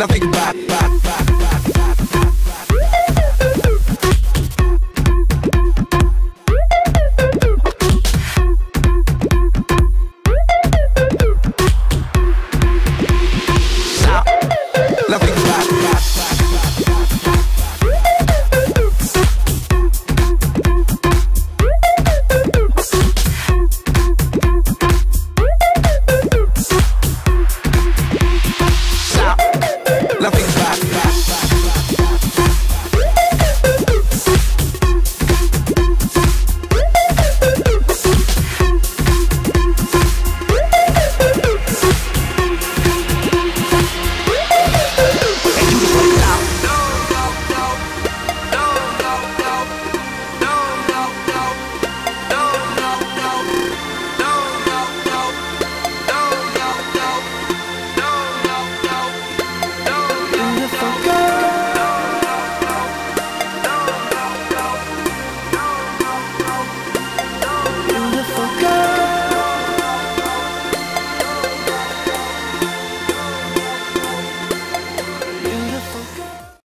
nothing but, but, but.